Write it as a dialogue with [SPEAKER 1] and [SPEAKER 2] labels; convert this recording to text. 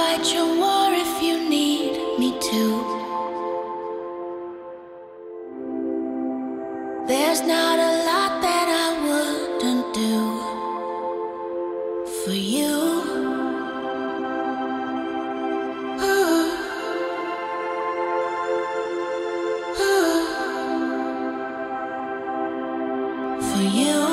[SPEAKER 1] fight your war if you need me to. There's not a lot that I wouldn't do for you. For you